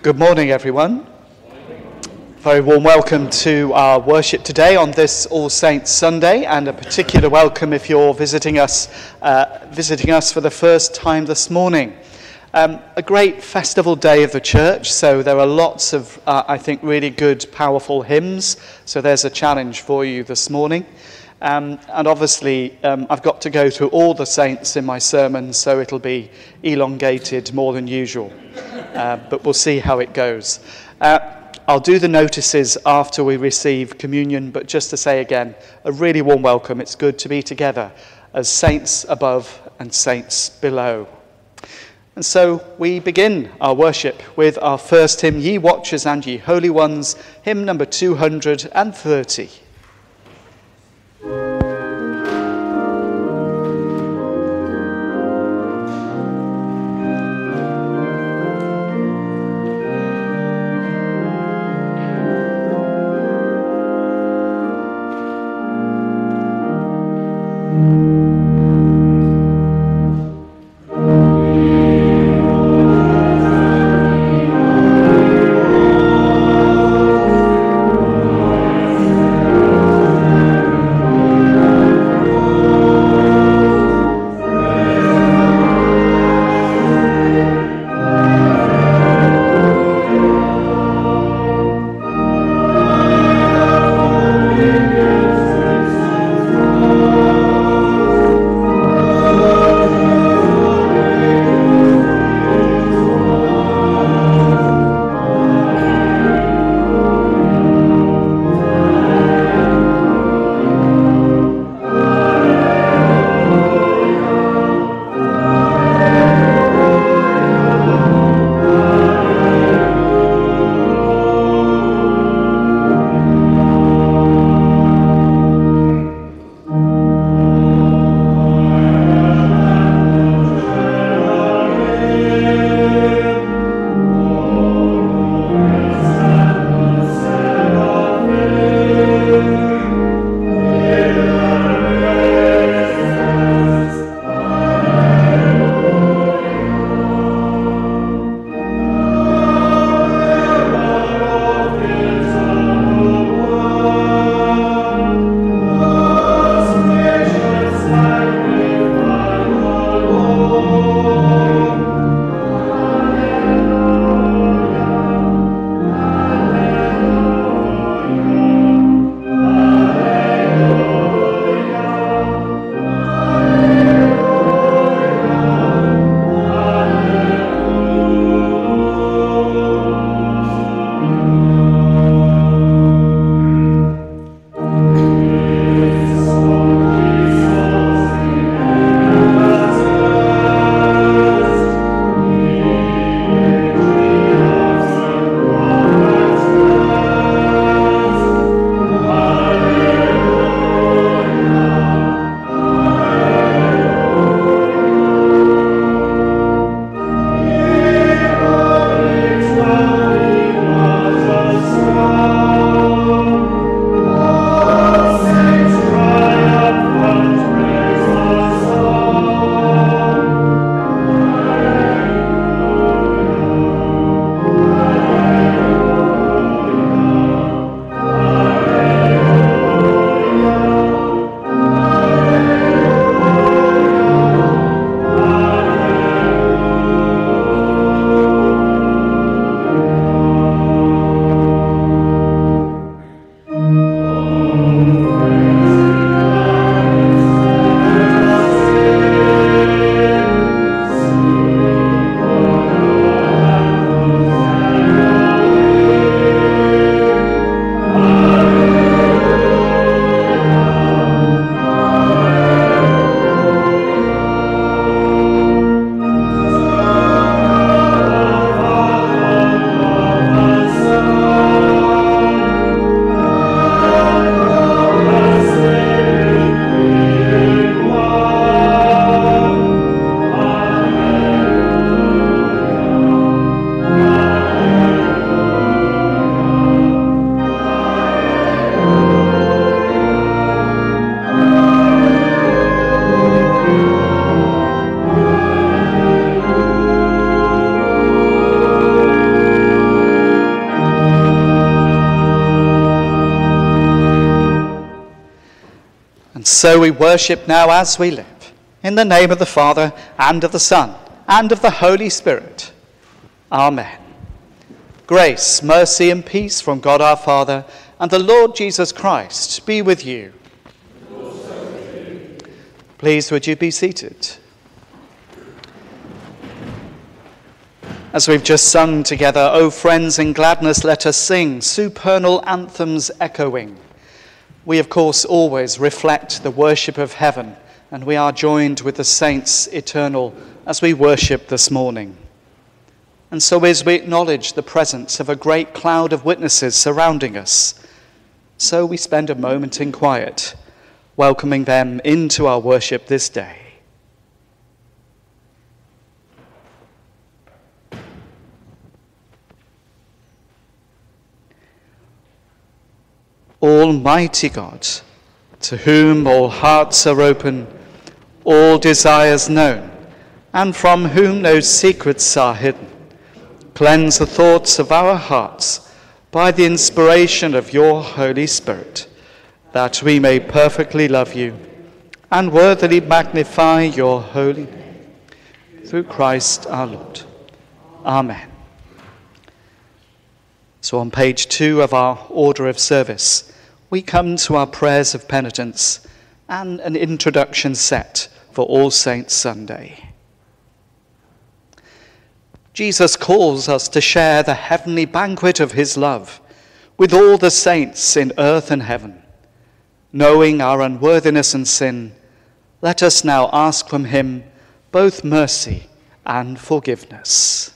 Good morning, everyone. Very warm welcome to our worship today on this All Saints Sunday, and a particular welcome if you're visiting us, uh, visiting us for the first time this morning. Um, a great festival day of the church, so there are lots of, uh, I think, really good, powerful hymns. So there's a challenge for you this morning. Um, and obviously, um, I've got to go through all the saints in my sermon, so it'll be elongated more than usual. Uh, but we'll see how it goes. Uh, I'll do the notices after we receive communion, but just to say again, a really warm welcome. It's good to be together as saints above and saints below. And so we begin our worship with our first hymn, Ye Watchers and Ye Holy Ones, hymn number 230. Amen. So we worship now as we live, in the name of the Father, and of the Son, and of the Holy Spirit. Amen. Grace, mercy, and peace from God our Father and the Lord Jesus Christ be with you. Please, would you be seated? As we've just sung together, O friends, in gladness let us sing, supernal anthems echoing. We, of course, always reflect the worship of heaven, and we are joined with the saints eternal as we worship this morning. And so, as we acknowledge the presence of a great cloud of witnesses surrounding us, so we spend a moment in quiet, welcoming them into our worship this day. Almighty God, to whom all hearts are open, all desires known, and from whom no secrets are hidden, cleanse the thoughts of our hearts by the inspiration of your Holy Spirit, that we may perfectly love you and worthily magnify your holy name. Through Christ our Lord. Amen. So, on page two of our order of service, we come to our prayers of penitence and an introduction set for All Saints Sunday. Jesus calls us to share the heavenly banquet of his love with all the saints in earth and heaven. Knowing our unworthiness and sin, let us now ask from him both mercy and forgiveness.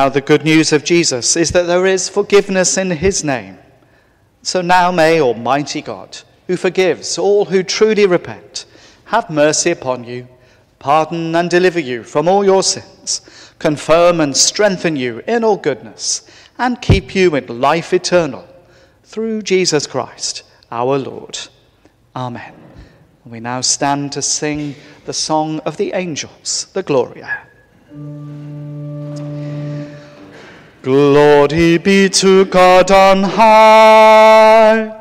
Now, the good news of Jesus is that there is forgiveness in his name. So now may Almighty God, who forgives all who truly repent, have mercy upon you, pardon and deliver you from all your sins, confirm and strengthen you in all goodness, and keep you in life eternal, through Jesus Christ our Lord. Amen. We now stand to sing the song of the angels, the Gloria. Glory be to God on high.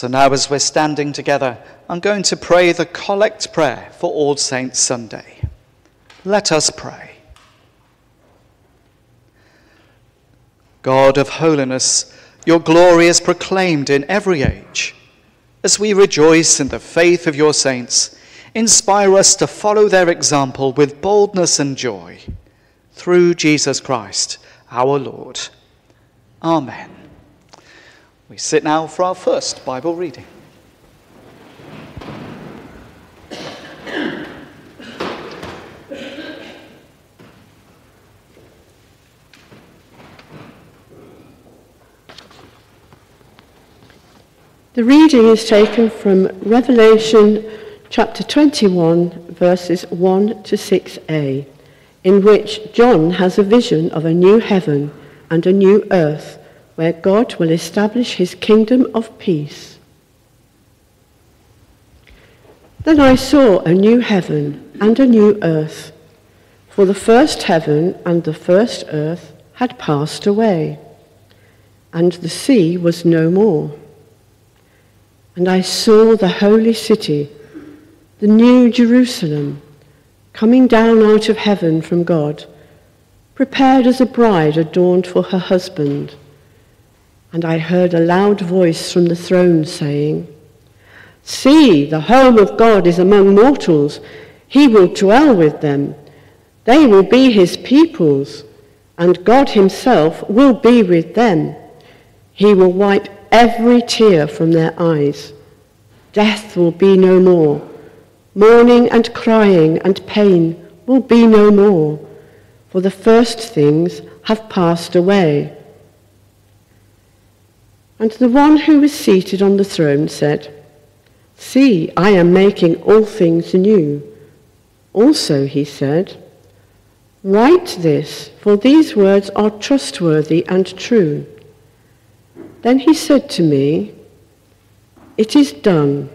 So now, as we're standing together, I'm going to pray the collect prayer for All Saints Sunday. Let us pray. God of holiness, your glory is proclaimed in every age. As we rejoice in the faith of your saints, inspire us to follow their example with boldness and joy. Through Jesus Christ, our Lord. Amen. We sit now for our first Bible reading. The reading is taken from Revelation chapter 21, verses 1 to 6a, in which John has a vision of a new heaven and a new earth where God will establish his kingdom of peace. Then I saw a new heaven and a new earth, for the first heaven and the first earth had passed away, and the sea was no more. And I saw the holy city, the new Jerusalem, coming down out of heaven from God, prepared as a bride adorned for her husband. And I heard a loud voice from the throne saying, See, the home of God is among mortals. He will dwell with them. They will be his peoples, and God himself will be with them. He will wipe every tear from their eyes. Death will be no more. Mourning and crying and pain will be no more, for the first things have passed away. And the one who was seated on the throne said, See, I am making all things new. Also, he said, Write this, for these words are trustworthy and true. Then he said to me, It is done.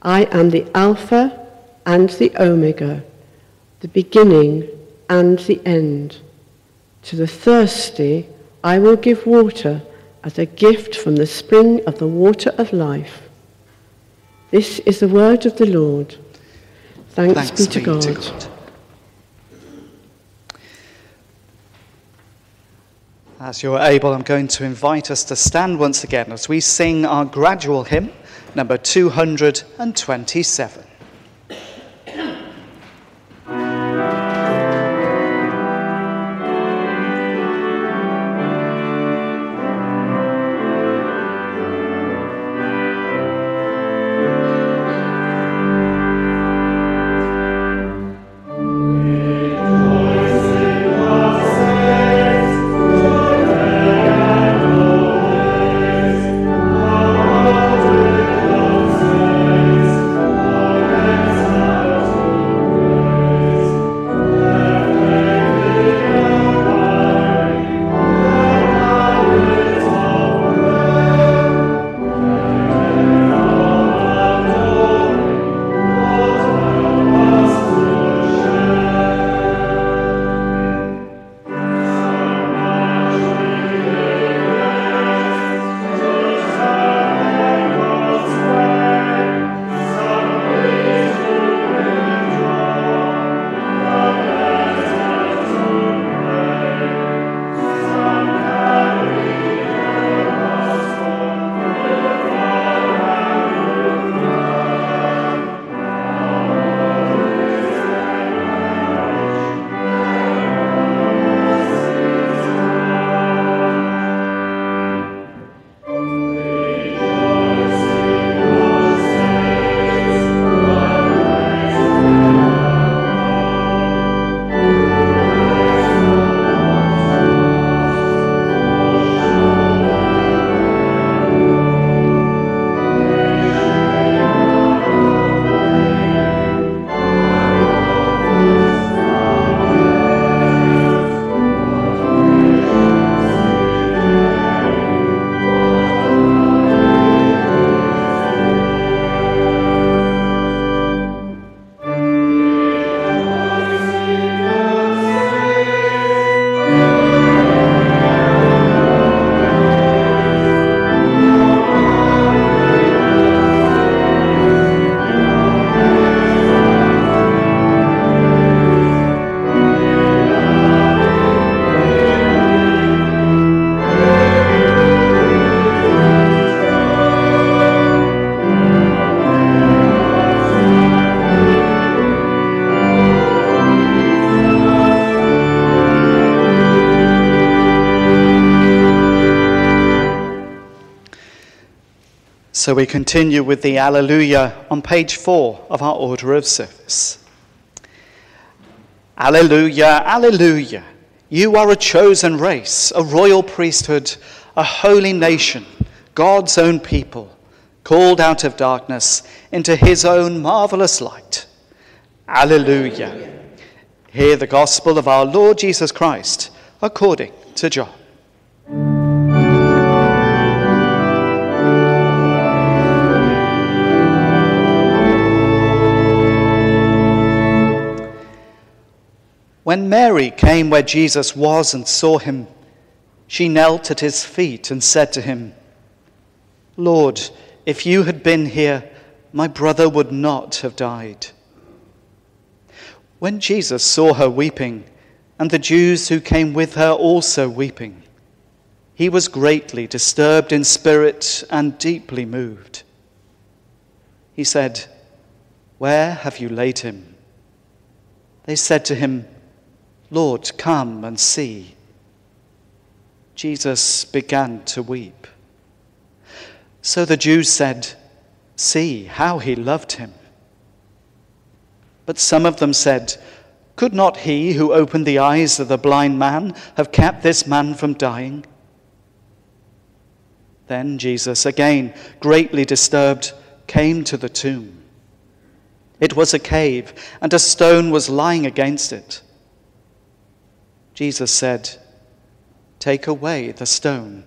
I am the Alpha and the Omega, the beginning and the end. To the thirsty, I will give water as a gift from the spring of the water of life. This is the word of the Lord. Thanks, Thanks be, to, be God. to God. As you're able, I'm going to invite us to stand once again as we sing our gradual hymn, number 227. So we continue with the Alleluia on page four of our order of service. Alleluia, Alleluia. You are a chosen race, a royal priesthood, a holy nation, God's own people, called out of darkness into his own marvelous light. Alleluia. Hear the gospel of our Lord Jesus Christ according to John. When Mary came where Jesus was and saw him, she knelt at his feet and said to him, Lord, if you had been here, my brother would not have died. When Jesus saw her weeping, and the Jews who came with her also weeping, he was greatly disturbed in spirit and deeply moved. He said, Where have you laid him? They said to him, Lord, come and see. Jesus began to weep. So the Jews said, See how he loved him. But some of them said, Could not he who opened the eyes of the blind man have kept this man from dying? Then Jesus, again greatly disturbed, came to the tomb. It was a cave, and a stone was lying against it. Jesus said, Take away the stone.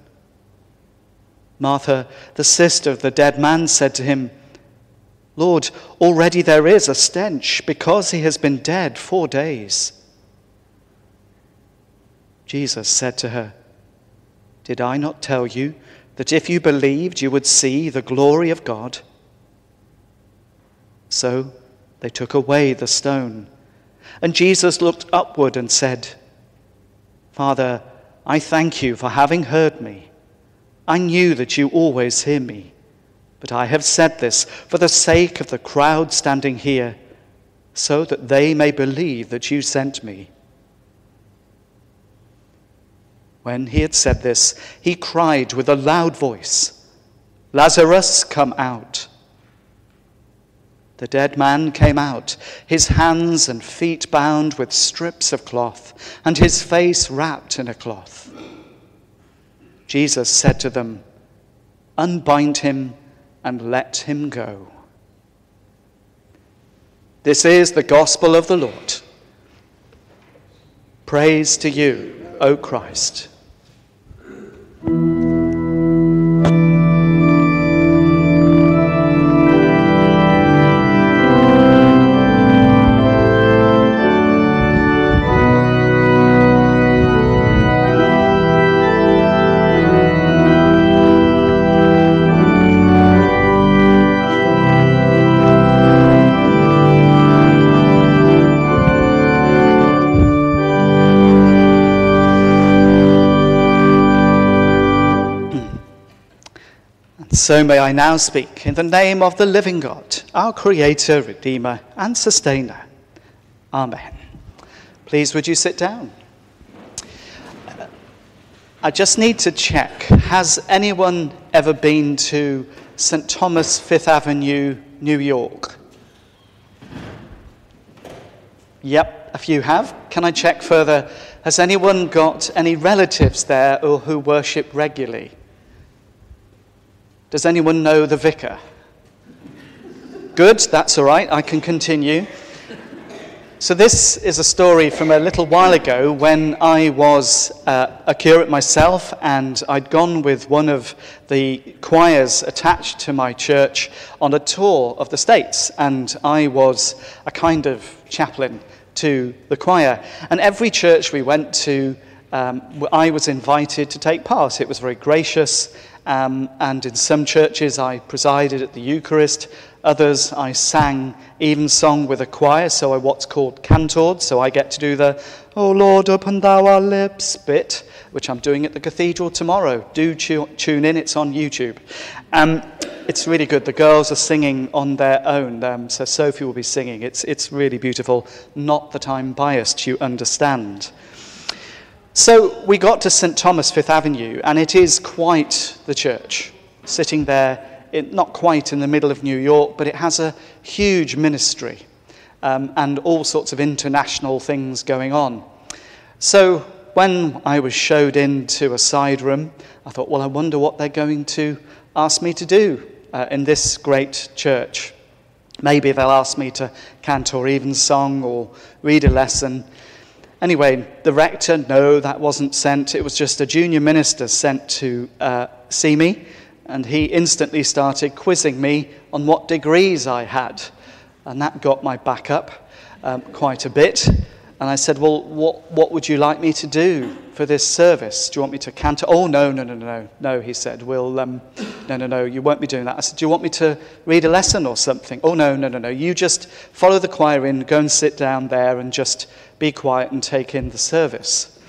Martha, the sister of the dead man, said to him, Lord, already there is a stench because he has been dead four days. Jesus said to her, Did I not tell you that if you believed, you would see the glory of God? So they took away the stone. And Jesus looked upward and said, Father, I thank you for having heard me. I knew that you always hear me, but I have said this for the sake of the crowd standing here, so that they may believe that you sent me. When he had said this, he cried with a loud voice, Lazarus, come out. The dead man came out, his hands and feet bound with strips of cloth, and his face wrapped in a cloth. Jesus said to them, Unbind him and let him go. This is the gospel of the Lord. Praise to you, O Christ. So may I now speak in the name of the living God, our Creator, Redeemer, and Sustainer. Amen. Please, would you sit down? I just need to check has anyone ever been to St. Thomas Fifth Avenue, New York? Yep, a few have. Can I check further? Has anyone got any relatives there or who worship regularly? Does anyone know the vicar? Good, that's all right, I can continue. So, this is a story from a little while ago when I was uh, a curate myself and I'd gone with one of the choirs attached to my church on a tour of the States. And I was a kind of chaplain to the choir. And every church we went to, um, I was invited to take part. It was very gracious um, and in some churches, I presided at the Eucharist. Others, I sang evensong with a choir, so I what's called cantored. So I get to do the "Oh Lord, open thou our lips" bit, which I'm doing at the cathedral tomorrow. Do tu- tune in; it's on YouTube. Um, it's really good. The girls are singing on their own. Um, so Sophie will be singing. It's it's really beautiful. Not that I'm biased, you understand. So we got to St. Thomas Fifth Avenue, and it is quite the church, sitting there it, not quite in the middle of New York, but it has a huge ministry um, and all sorts of international things going on. So when I was showed into a side room, I thought, well, I wonder what they're going to ask me to do uh, in this great church. Maybe they'll ask me to cant or evensong or read a lesson. Anyway, the rector, no, that wasn't sent. It was just a junior minister sent to uh, see me, and he instantly started quizzing me on what degrees I had. And that got my back up um, quite a bit. And I said, Well, what, what would you like me to do for this service? Do you want me to cantor? Oh, no, no, no, no, no, he said. We'll, um, no, no, no, you won't be doing that. I said, Do you want me to read a lesson or something? Oh, no, no, no, no. You just follow the choir in, go and sit down there and just be quiet and take in the service.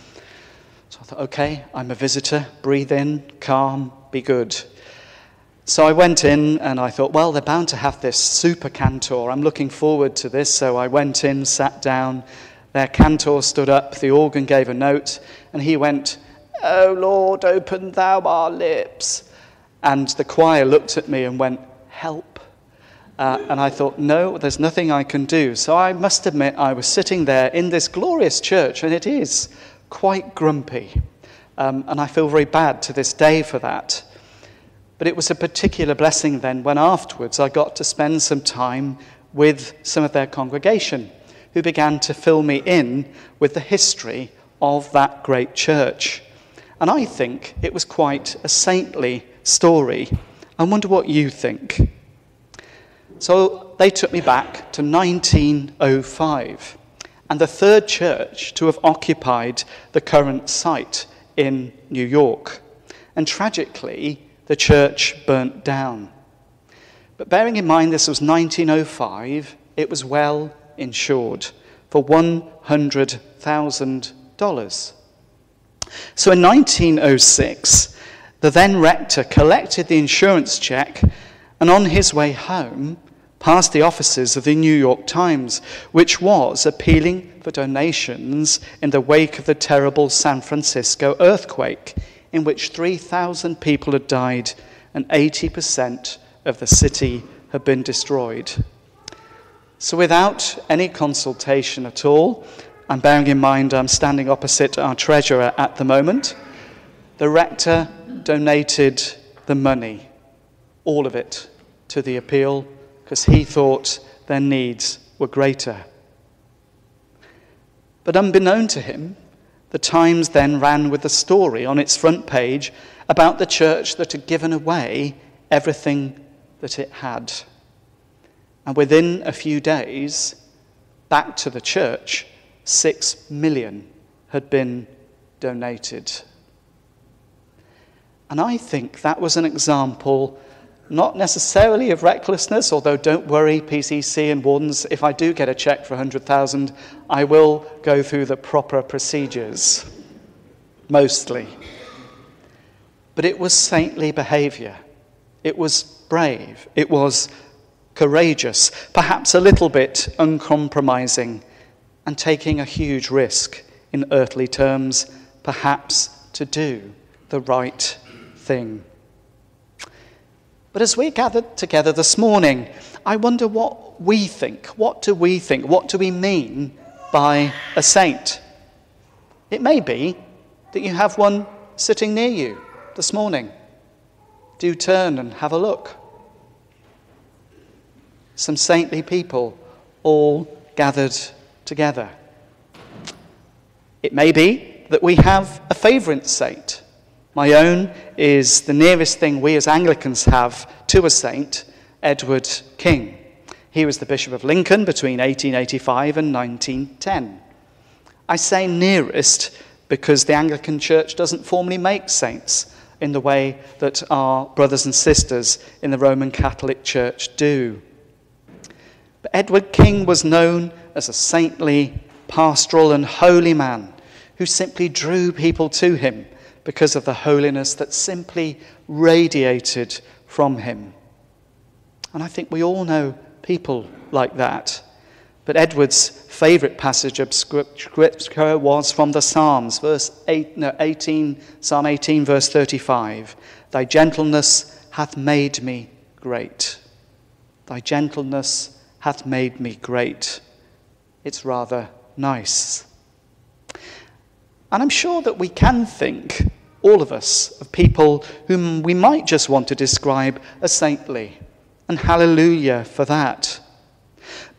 So I thought, Okay, I'm a visitor. Breathe in, calm, be good. So I went in and I thought, well, they're bound to have this super cantor. I'm looking forward to this. So I went in, sat down, their cantor stood up, the organ gave a note, and he went, O Lord, open thou our lips. And the choir looked at me and went, Help. Uh, and I thought, no, there's nothing I can do. So I must admit, I was sitting there in this glorious church, and it is quite grumpy. Um, and I feel very bad to this day for that. But it was a particular blessing then when afterwards I got to spend some time with some of their congregation who began to fill me in with the history of that great church. And I think it was quite a saintly story. I wonder what you think. So they took me back to 1905, and the third church to have occupied the current site in New York. And tragically, the church burnt down. But bearing in mind this was 1905, it was well insured for $100,000. So in 1906, the then rector collected the insurance check and on his way home passed the offices of the New York Times, which was appealing for donations in the wake of the terrible San Francisco earthquake, in which 3,000 people had died and 80% of the city had been destroyed. So, without any consultation at all, and bearing in mind I'm standing opposite our treasurer at the moment, the rector donated the money, all of it, to the appeal because he thought their needs were greater. But unbeknown to him, the Times then ran with a story on its front page about the church that had given away everything that it had. And within a few days, back to the church, six million had been donated. And I think that was an example, not necessarily of recklessness, although don't worry, PCC and wardens, if I do get a check for 100,000, I will go through the proper procedures, mostly. But it was saintly behavior. It was brave. It was courageous, perhaps a little bit uncompromising, and taking a huge risk in earthly terms, perhaps to do the right thing. But as we gathered together this morning, I wonder what we think. What do we think? What do we mean by a saint? It may be that you have one sitting near you this morning. Do turn and have a look some saintly people all gathered together. It may be that we have a favourite saint. My own is the nearest thing we as Anglicans have to a saint, Edward King. He was the Bishop of Lincoln between 1885 and 1910. I say nearest because the Anglican Church doesn't formally make saints in the way that our brothers and sisters in the Roman Catholic Church do. Edward King was known as a saintly, pastoral, and holy man who simply drew people to him because of the holiness that simply radiated from him. And I think we all know people like that. But Edward's favourite passage of scripture was from the Psalms, verse eight, no, 18, Psalm 18, verse 35. Thy gentleness hath made me great. Thy gentleness hath made me great. It's rather nice. And I'm sure that we can think, all of us, of people whom we might just want to describe as saintly. And hallelujah for that.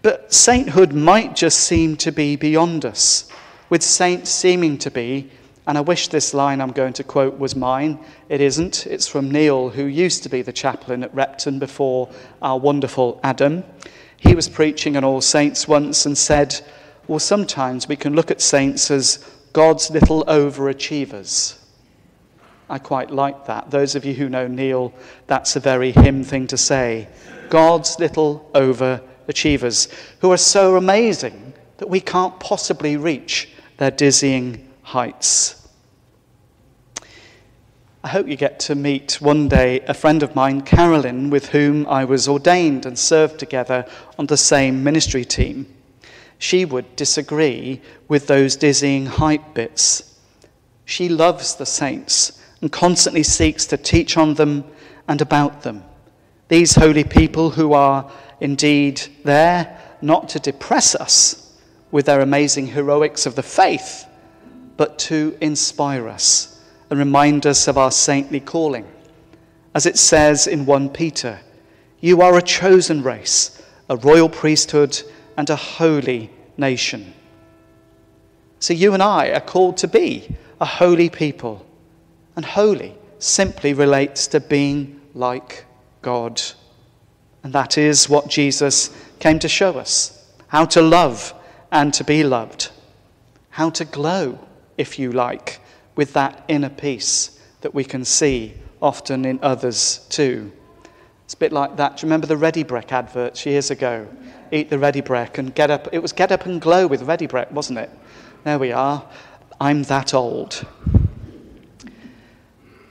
But sainthood might just seem to be beyond us, with saints seeming to be, and I wish this line I'm going to quote was mine. It isn't. It's from Neil, who used to be the chaplain at Repton before our wonderful Adam. He was preaching on All Saints once and said, Well, sometimes we can look at saints as God's little overachievers. I quite like that. Those of you who know Neil, that's a very him thing to say. God's little overachievers who are so amazing that we can't possibly reach their dizzying heights. I hope you get to meet one day a friend of mine, Carolyn, with whom I was ordained and served together on the same ministry team. She would disagree with those dizzying hype bits. She loves the saints and constantly seeks to teach on them and about them. These holy people who are indeed there not to depress us with their amazing heroics of the faith, but to inspire us and remind us of our saintly calling. As it says in 1 Peter, you are a chosen race, a royal priesthood, and a holy nation. So you and I are called to be a holy people and holy simply relates to being like God. And that is what Jesus came to show us how to love and to be loved, how to glow, if you like, with that inner peace that we can see often in others too. It's a bit like that. Do you remember the Ready Brek adverts years ago? Eat the Ready Brek and get up. It was get up and glow with Ready Brek, wasn't it? There we are. I'm that old.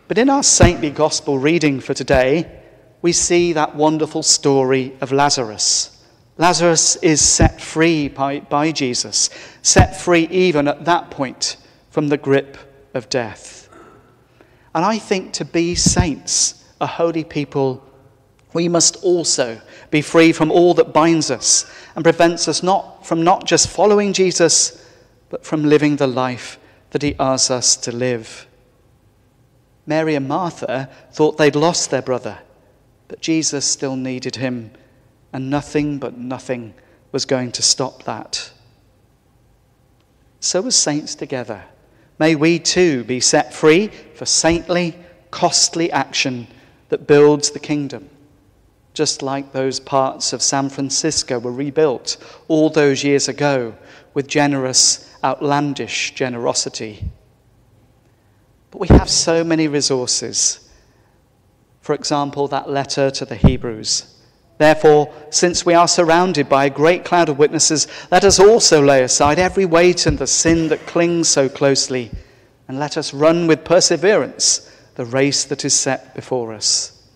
But in our saintly gospel reading for today, we see that wonderful story of Lazarus. Lazarus is set free by, by Jesus, set free even at that point from the grip of death. And I think to be saints, a holy people, we must also be free from all that binds us and prevents us not from not just following Jesus, but from living the life that he asks us to live. Mary and Martha thought they'd lost their brother, but Jesus still needed him, and nothing but nothing was going to stop that. So, as saints together, may we too be set free for saintly, costly action that builds the kingdom, just like those parts of San Francisco were rebuilt all those years ago with generous, outlandish generosity. But we have so many resources. For example, that letter to the Hebrews. Therefore, since we are surrounded by a great cloud of witnesses, let us also lay aside every weight and the sin that clings so closely, and let us run with perseverance the race that is set before us.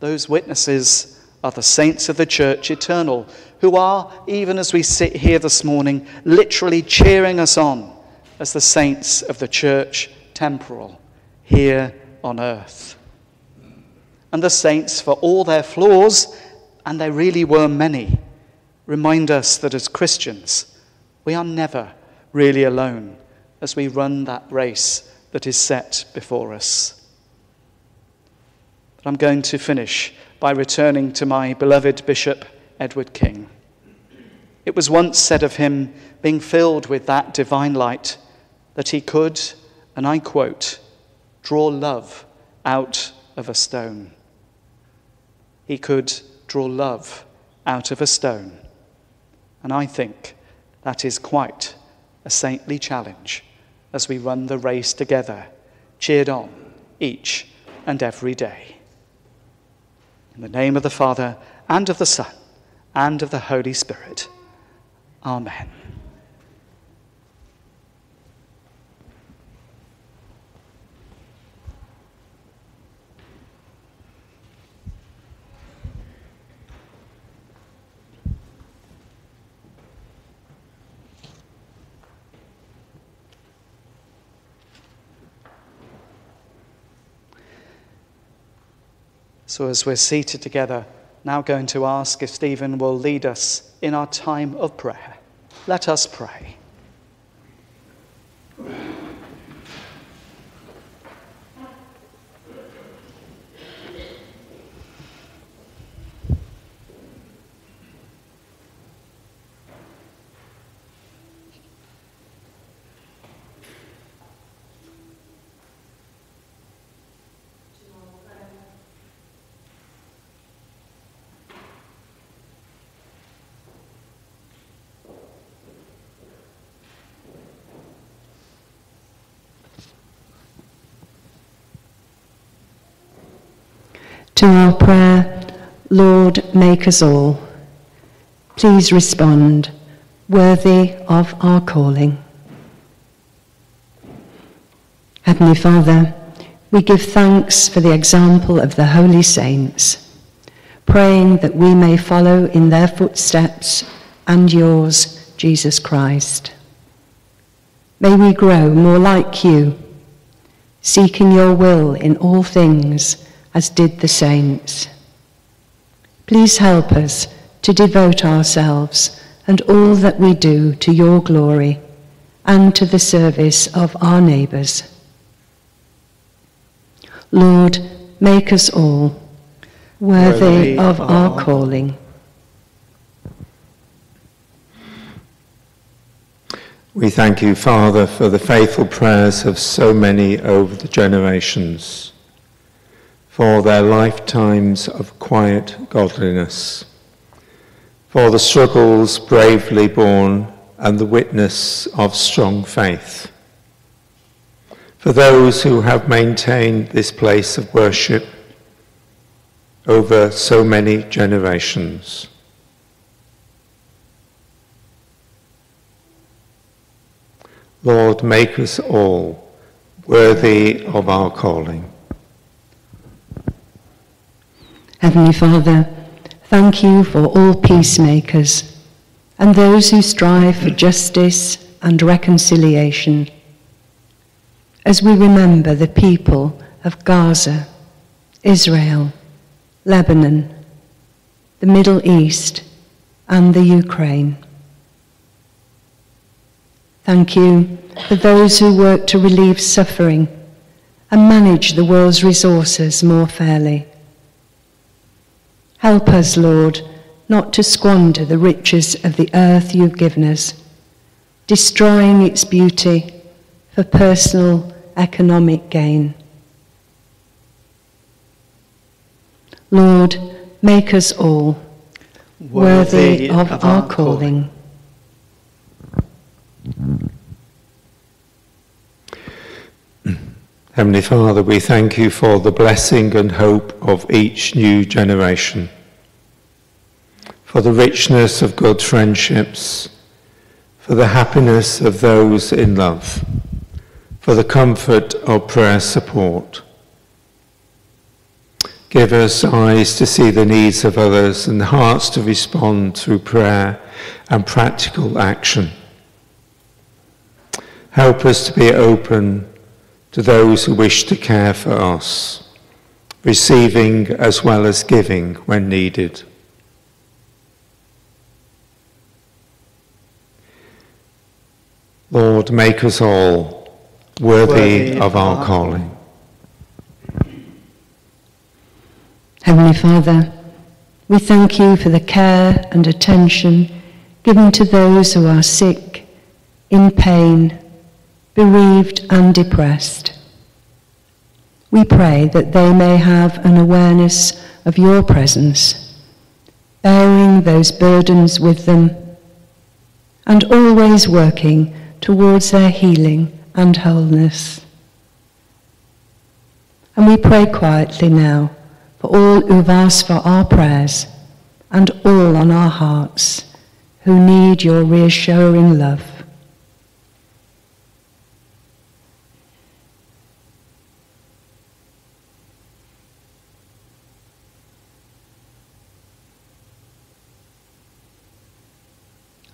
Those witnesses are the saints of the church eternal, who are, even as we sit here this morning, literally cheering us on as the saints of the church temporal here on earth. And the saints, for all their flaws, and there really were many, remind us that as Christians, we are never really alone as we run that race that is set before us. But I'm going to finish by returning to my beloved Bishop Edward King. It was once said of him, being filled with that divine light, that he could, and I quote, draw love out of a stone. He could draw love out of a stone. And I think that is quite a saintly challenge as we run the race together, cheered on each and every day. In the name of the Father, and of the Son, and of the Holy Spirit. Amen. So, as we're seated together, now going to ask if Stephen will lead us in our time of prayer. Let us pray. To our prayer, Lord, make us all. Please respond, worthy of our calling. Heavenly Father, we give thanks for the example of the holy saints, praying that we may follow in their footsteps and yours, Jesus Christ. May we grow more like you, seeking your will in all things as did the saints. Please help us to devote ourselves and all that we do to your glory and to the service of our neighbours. Lord, make us all worthy, worthy of our calling. We thank you, Father, for the faithful prayers of so many over the generations for their lifetimes of quiet godliness, for the struggles bravely borne and the witness of strong faith, for those who have maintained this place of worship over so many generations. Lord, make us all worthy of our calling. Heavenly Father, thank you for all peacemakers and those who strive for justice and reconciliation. As we remember the people of Gaza, Israel, Lebanon, the Middle East, and the Ukraine. Thank you for those who work to relieve suffering and manage the world's resources more fairly. Help us, Lord, not to squander the riches of the earth you've given us, destroying its beauty for personal economic gain. Lord, make us all worthy, worthy of, of, our, our calling. Heavenly Father, we thank you for the blessing and hope of each new generation, for the richness of good friendships, for the happiness of those in love, for the comfort of prayer support. Give us eyes to see the needs of others and hearts to respond through prayer and practical action. Help us to be open to those who wish to care for us, receiving as well as giving when needed. Lord, make us all worthy, worthy of our calling. Heavenly Father, we thank you for the care and attention given to those who are sick, in pain, bereaved and depressed. We pray that they may have an awareness of your presence, bearing those burdens with them, and always working towards their healing and wholeness. And we pray quietly now for all who've asked for our prayers and all on our hearts who need your reassuring love.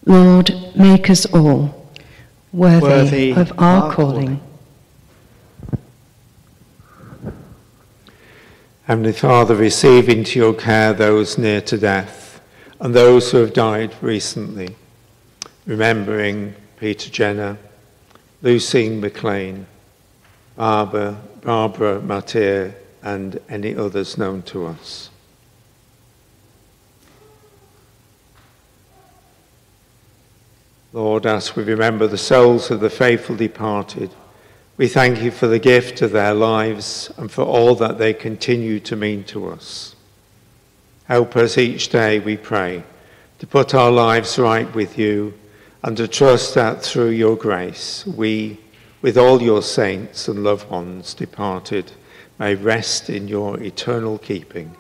Lord, make us all worthy, worthy of our, our calling. calling. Heavenly Father, receive into your care those near to death and those who have died recently, remembering Peter Jenner, Lucine McLean, Barbara, Barbara Martyr, and any others known to us. Lord, as we remember the souls of the faithful departed, we thank you for the gift of their lives and for all that they continue to mean to us. Help us each day, we pray, to put our lives right with you and to trust that through your grace, we, with all your saints and loved ones departed, may rest in your eternal keeping.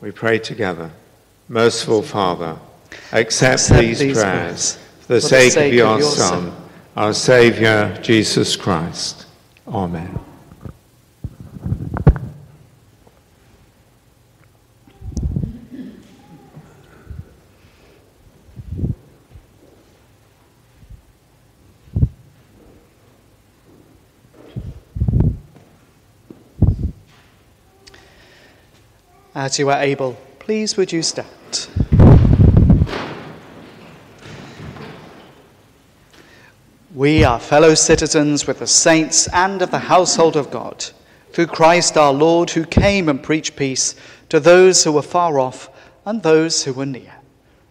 We pray together. Merciful Father, accept, accept these, these, prayers for the, for sake, the sake, of your, of your Son, Son, our Saviour, Jesus Christ. Amen. As you are able, please would you stand. We are fellow citizens with the saints and of the household of God, through Christ our Lord, who came and preached peace to those who were far off and those who were near.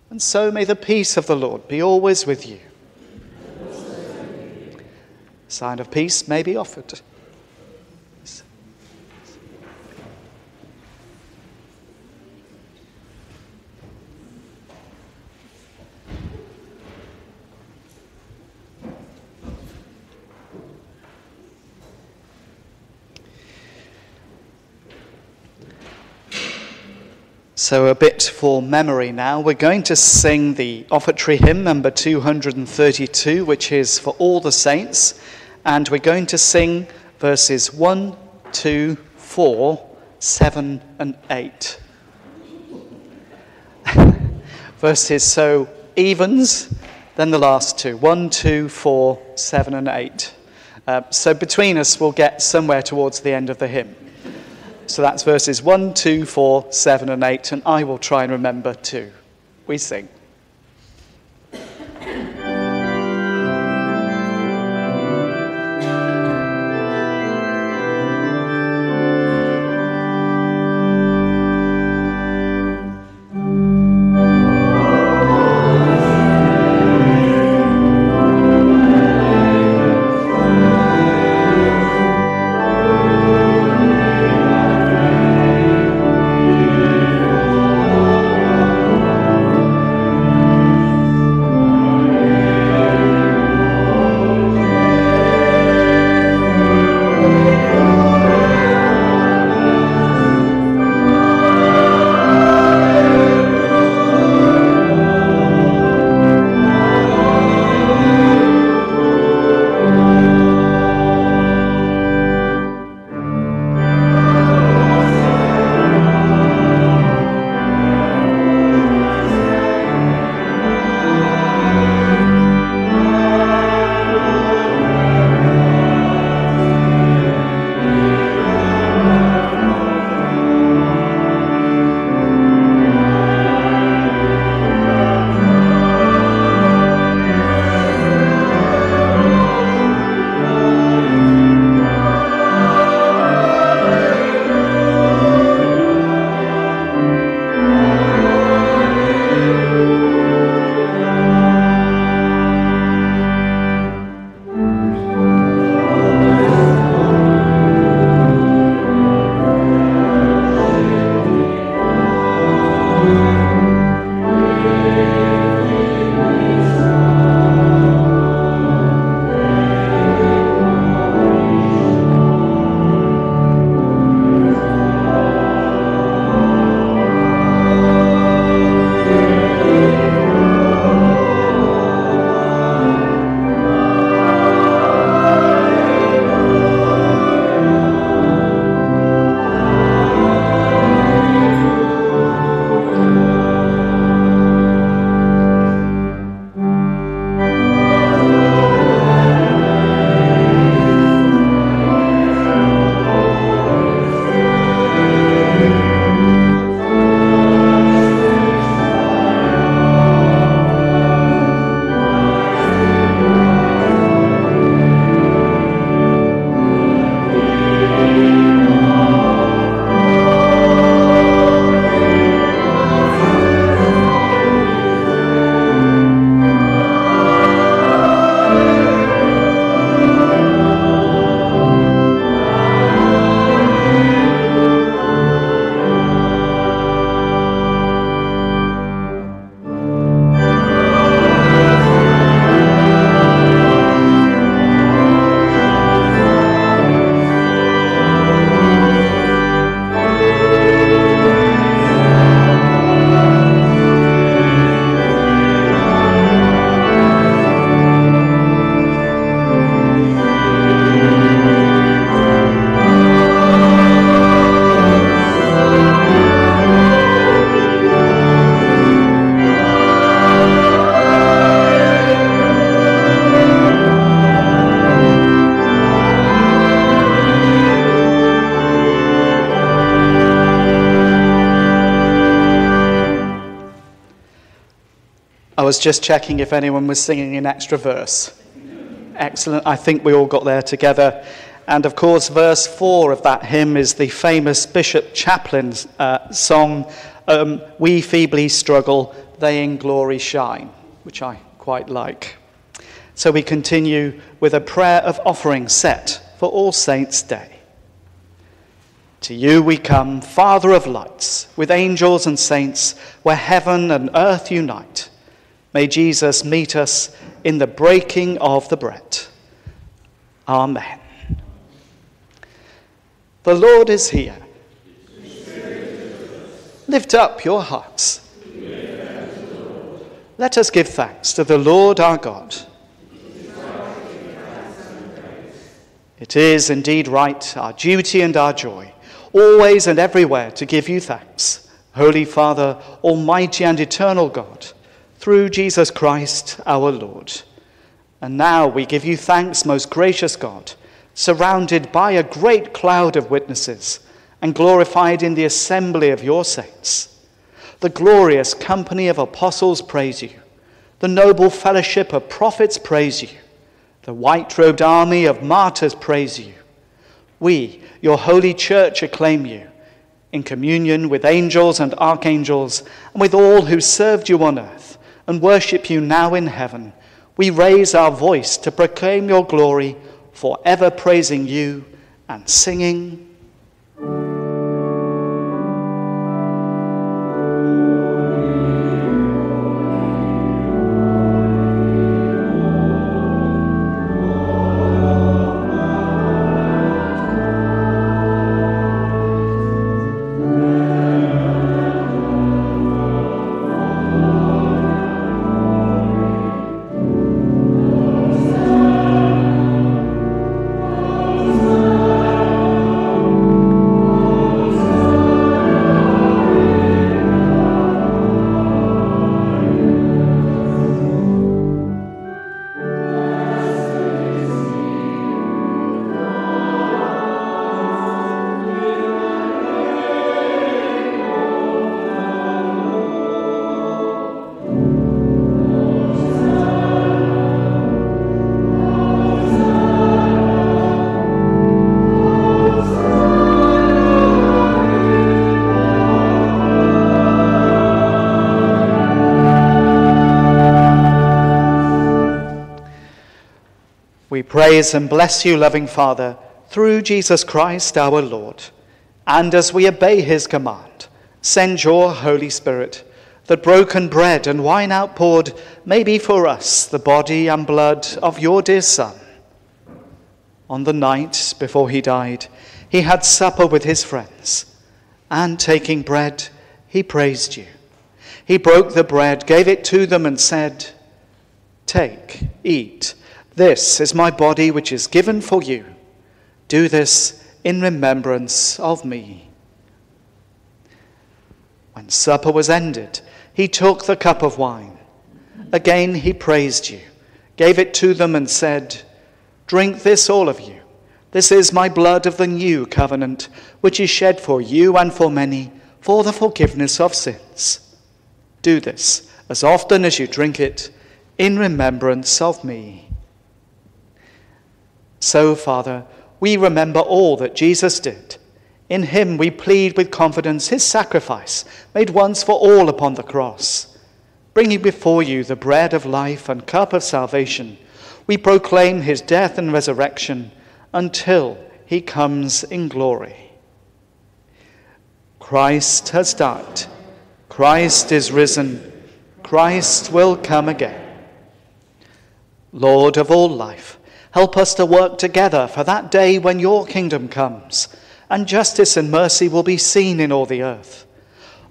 And so may the peace of the Lord be always with you. Sign of peace may be offered. So, a bit for memory now. We're going to sing the offertory hymn number 232, which is for all the saints. And we're going to sing verses 1, 2, 4, 7, and 8. verses so evens, then the last two 1, 2, 4, 7, and 8. Uh, so, between us, we'll get somewhere towards the end of the hymn. So that's verses 1, 2, 4, 7, and 8, and I will try and remember too. We sing. Was just checking if anyone was singing an extra verse. Excellent. I think we all got there together. And of course, verse 4 of that hymn is the famous Bishop Chaplin's uh, song, um, We Feebly Struggle, They in Glory Shine, which I quite like. So we continue with a prayer of offering set for All Saints' Day. To you we come, Father of lights, with angels and saints, where heaven and earth unite. May Jesus meet us in the breaking of the bread. Amen. The Lord is here. Lift up your hearts. Let us give thanks to the Lord our God. It is indeed right, our duty and our joy, always and everywhere to give you thanks, Holy Father, Almighty and eternal God, through Jesus Christ our Lord. And now we give you thanks, most gracious God surrounded by a great cloud of witnesses, and glorified in the assembly of your saints. The glorious company of apostles praise you. The noble fellowship of prophets praise you. The white robed army of martyrs praise you. We, your holy church, acclaim you in communion with angels and archangels and with all who served you on earth and worship you now in heaven. We raise our voice to proclaim your glory forever praising you and singing. Praise and bless you, loving Father, through Jesus Christ our Lord. And as we obey his command, send your Holy Spirit, that broken bread and wine outpoured may be for us the body and blood of your dear Son. On the night before he died, he had supper with his friends, and taking bread, he praised you. He broke the bread, gave it to them, and said, Take, eat. This is my body which is given for you. Do this in remembrance of me. When supper was ended, he took the cup of wine. Again he praised you, gave it to them, and said, Drink this, all of you. This is my blood of the new covenant, which is shed for you and for many for the forgiveness of sins. Do this as often as you drink it in remembrance of me. So, Father, we remember all that Jesus did. In him we plead with confidence his sacrifice, made once for all upon the cross. Bringing before you the bread of life and cup of salvation, we proclaim his death and resurrection until he comes in glory. Christ has died. Christ is risen. Christ will come again. Lord of all life, Help us to work together for that day when your kingdom comes, and justice and mercy will be seen in all the earth.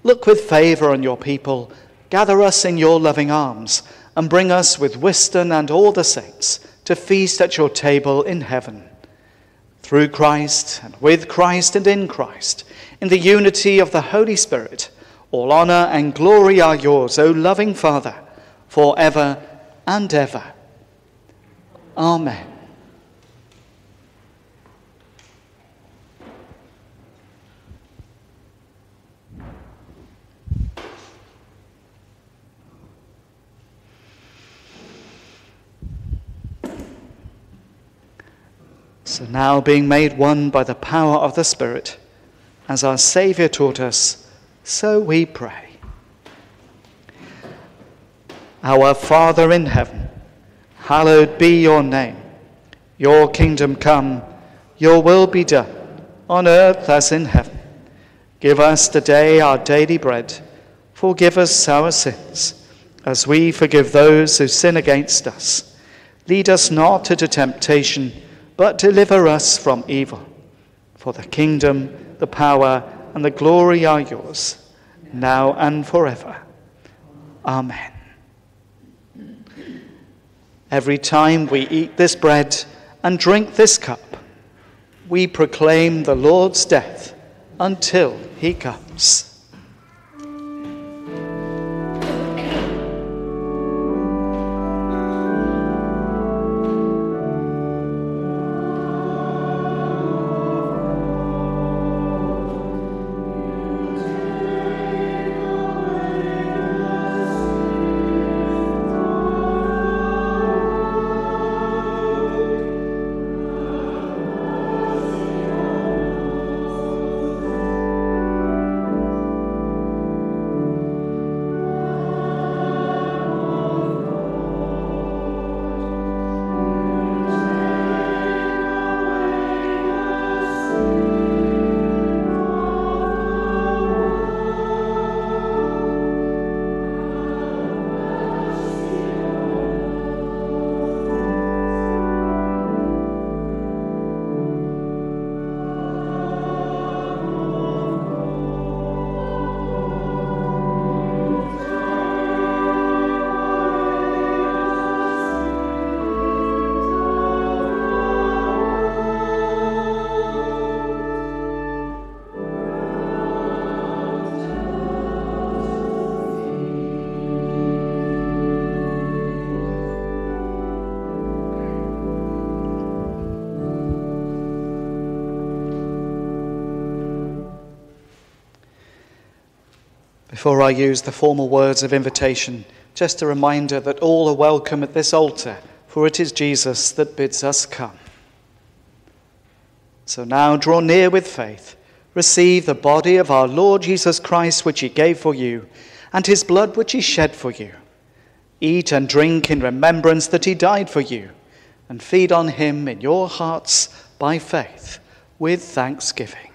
Look with favor on your people, gather us in your loving arms, and bring us with wisdom and all the saints to feast at your table in heaven. Through Christ, and with Christ, and in Christ, in the unity of the Holy Spirit, all honor and glory are yours, O loving Father, forever and ever. Amen. So now, being made one by the power of the Spirit, as our Saviour taught us, so we pray. Our Father in heaven, hallowed be your name. Your kingdom come, your will be done, on earth as in heaven. Give us today our daily bread. Forgive us our sins, as we forgive those who sin against us. Lead us not into temptation, but deliver us from evil. For the kingdom, the power, and the glory are yours, now and forever. Amen. Every time we eat this bread and drink this cup, we proclaim the Lord's death until he comes. Before I use the formal words of invitation, just a reminder that all are welcome at this altar, for it is Jesus that bids us come. So now draw near with faith, receive the body of our Lord Jesus Christ, which he gave for you, and his blood, which he shed for you. Eat and drink in remembrance that he died for you, and feed on him in your hearts by faith with thanksgiving.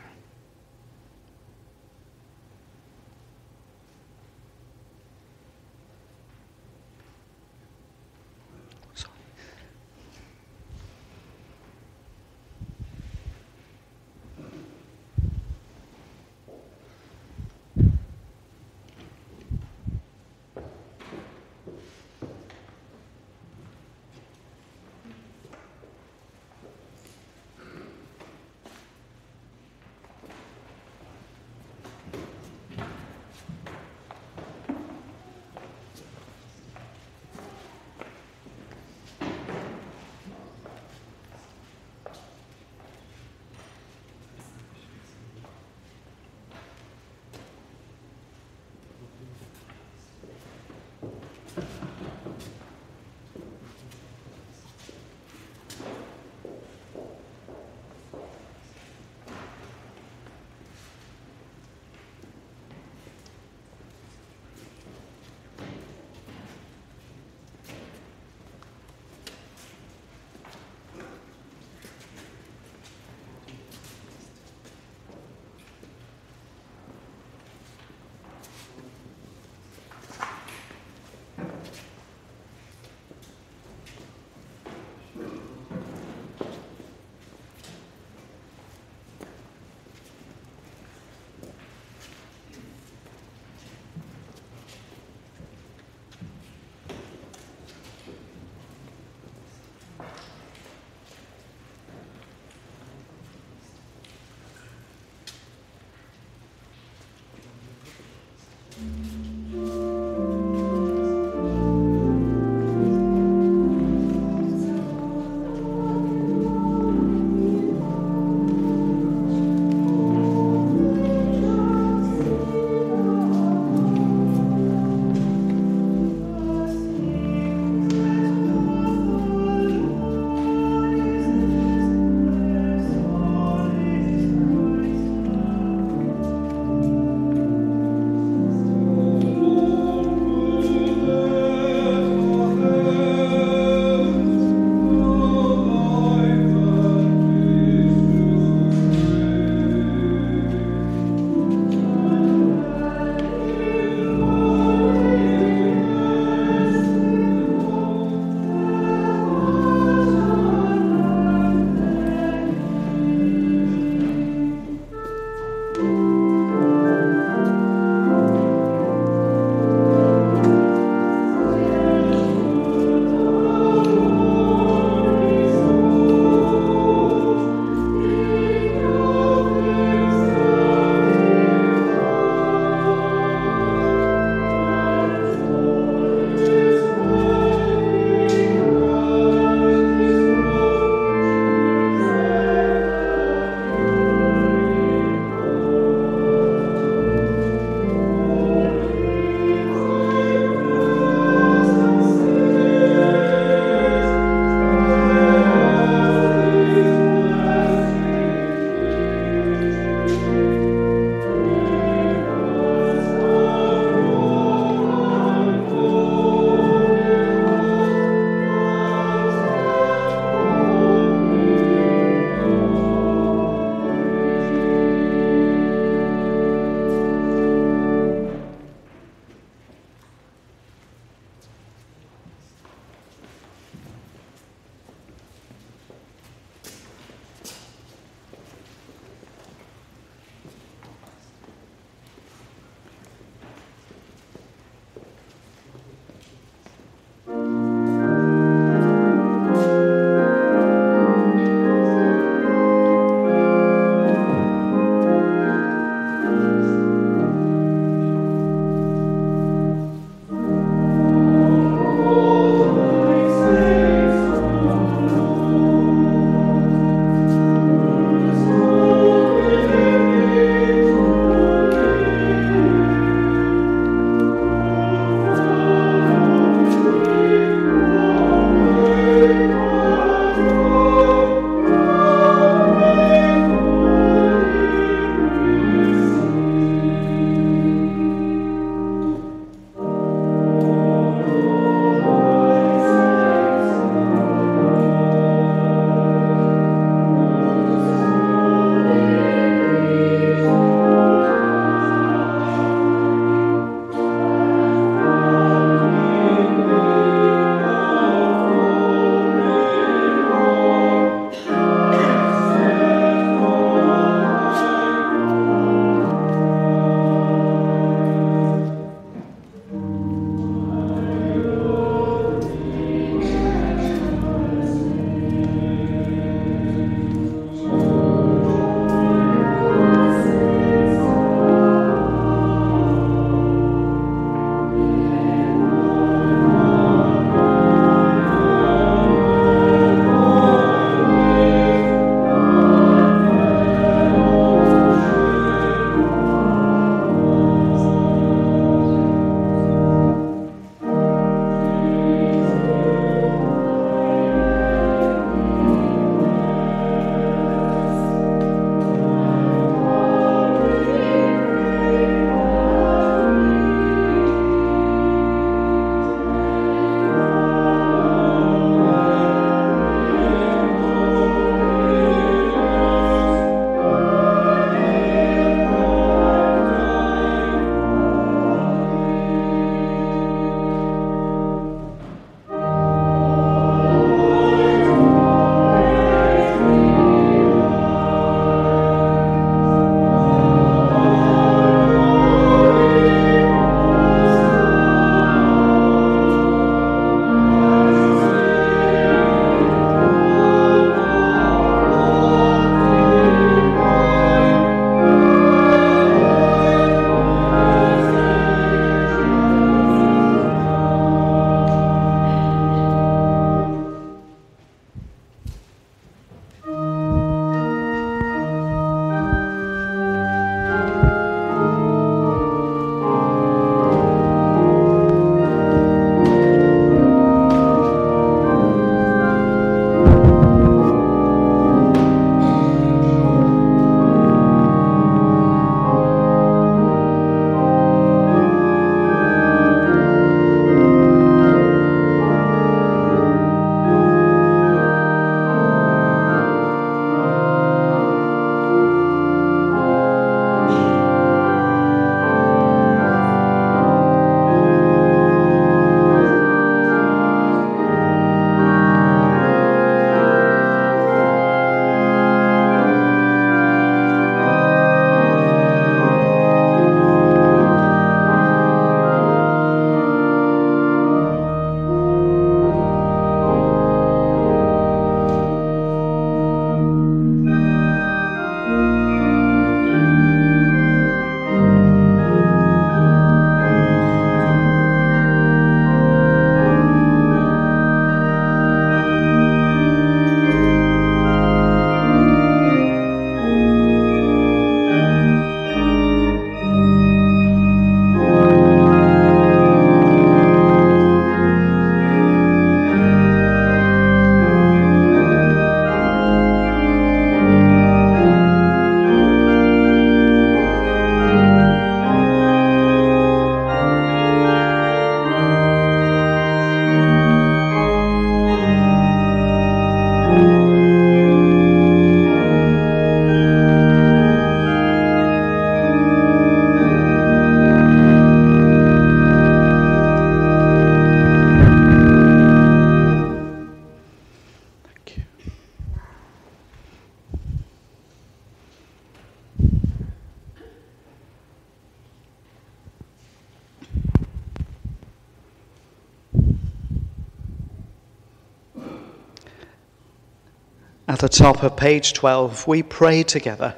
At the top of page 12, we pray together.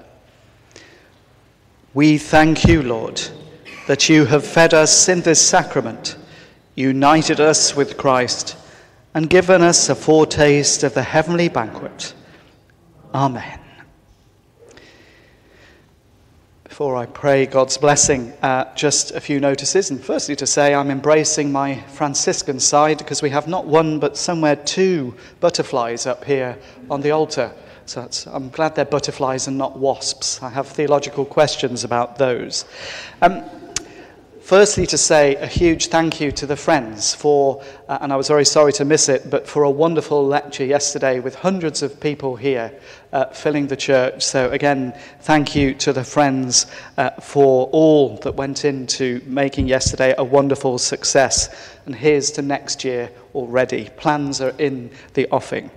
We thank you, Lord, that you have fed us in this sacrament, united us with Christ, and given us a foretaste of the heavenly banquet. Amen. Before I pray God's blessing, uh, just a few notices. And firstly, to say I'm embracing my Franciscan side because we have not one but somewhere two butterflies up here on the altar. So I'm glad they're butterflies and not wasps. I have theological questions about those. Um, Firstly, to say a huge thank you to the Friends for, uh, and I was very sorry to miss it, but for a wonderful lecture yesterday with hundreds of people here uh, filling the church. So, again, thank you to the Friends uh, for all that went into making yesterday a wonderful success. And here's to next year already. Plans are in the offing.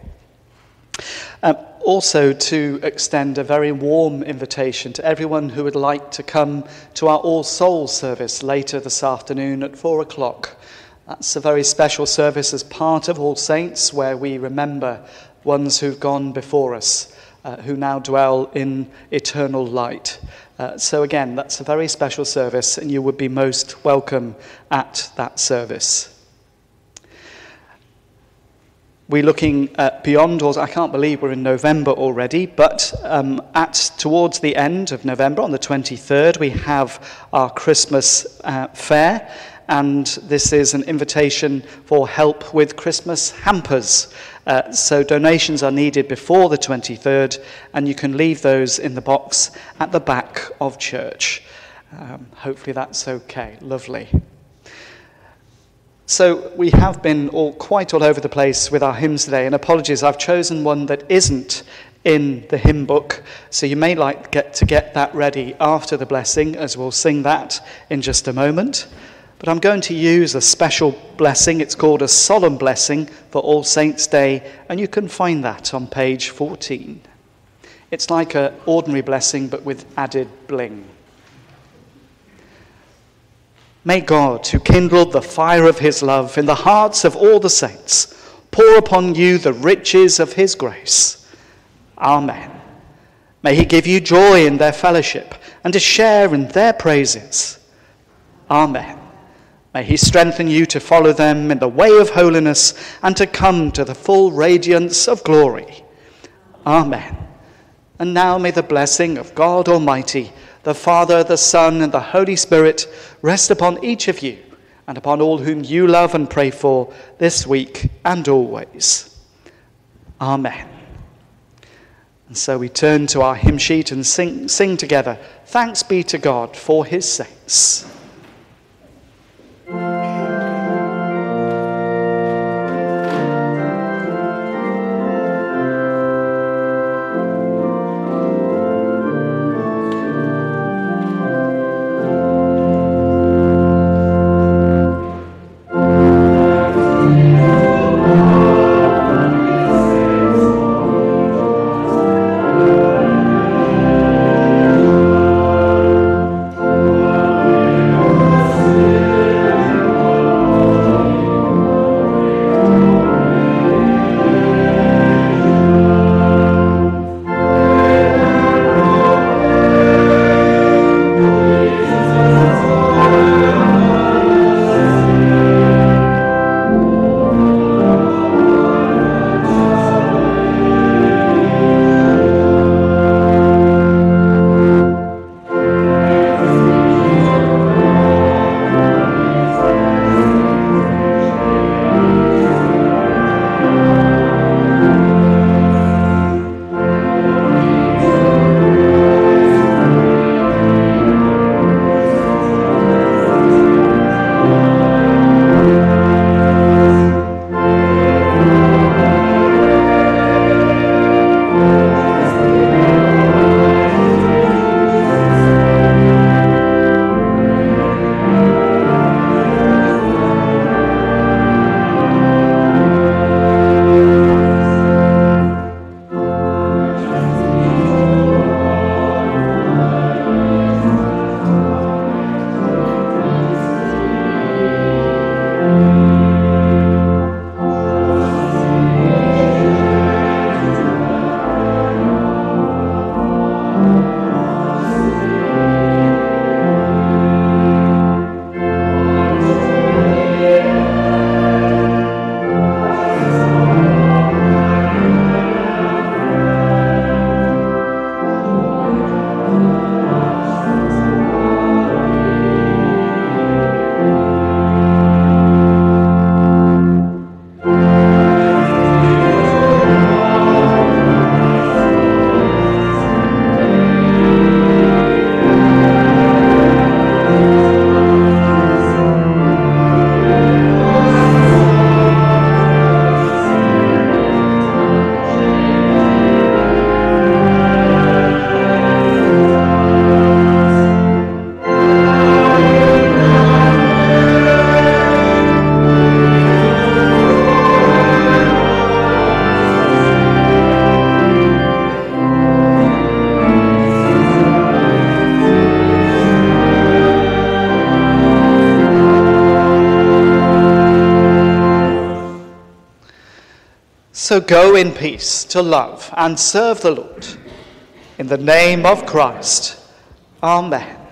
Um, also to extend a very warm invitation to everyone who would like to come to our All Souls service later this afternoon at four o'clock. That's a very special service as part of All Saints where we remember ones who've gone before us, uh, who now dwell in eternal light. Uh, so again, that's a very special service and you would be most welcome at that service. We're looking at beyond, or I can't believe we're in November already, but um, at towards the end of November, on the 23rd, we have our Christmas uh, fair, and this is an invitation for help with Christmas hampers. Uh, so donations are needed before the 23rd, and you can leave those in the box at the back of church. Um, hopefully that's okay. Lovely. So we have been all quite all over the place with our hymns today, and apologies, I've chosen one that isn't in the hymn book, so you may like get to get that ready after the blessing, as we'll sing that in just a moment. But I'm going to use a special blessing. It's called a solemn blessing for All Saints' Day, and you can find that on page 14. It's like an ordinary blessing, but with added bling. May God, who kindled the fire of his love in the hearts of all the saints, pour upon you the riches of his grace. Amen. May he give you joy in their fellowship and a share in their praises. Amen. May he strengthen you to follow them in the way of holiness and to come to the full radiance of glory. Amen. And now may the blessing of God Almighty the Father, the Son, and the Holy Spirit rest upon each of you and upon all whom you love and pray for this week and always. Amen. And so we turn to our hymn sheet and sing, sing together Thanks be to God for his saints. So go in peace to love and serve the Lord. In the name of Christ. Amen.